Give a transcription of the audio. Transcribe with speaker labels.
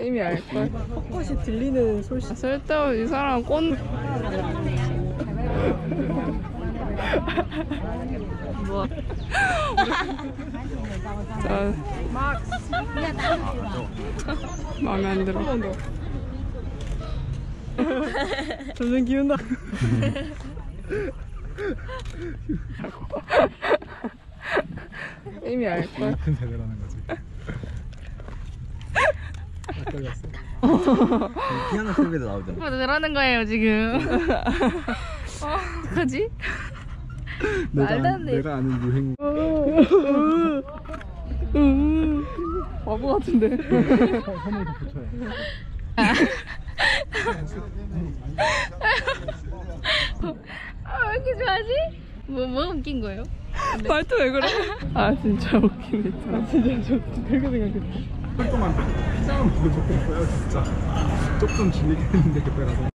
Speaker 1: 이미 알걸.
Speaker 2: 벚꽃이 들리는 소식.
Speaker 1: 쓸데없이 이 사람 꼰. 뭐. 자, 마음에 안 들어.
Speaker 2: 점점 기운다.
Speaker 1: 이미 알걸.
Speaker 3: 큰 세대라는 거지. 헷갈렸어.
Speaker 4: 피아노 소리도 나오잖아.
Speaker 1: 뭐 늘어는 거예요 지금. 어, 어떡하지?
Speaker 3: 내가,
Speaker 1: 말도 안 돼.
Speaker 3: 내가 아는 유행.
Speaker 1: 바보 같은데.
Speaker 3: 더 붙여요.
Speaker 1: 아, 왜 이렇게 좋아하지? 뭐, 뭐 웃긴 거예요? 말투 왜 그래? 아, 진짜 웃기네. 아, 진짜 저 그렇게 생각했어.
Speaker 3: 활동한 피자는 보고 좋겠어요 진짜. 조금 질리게 했는데 그때라서.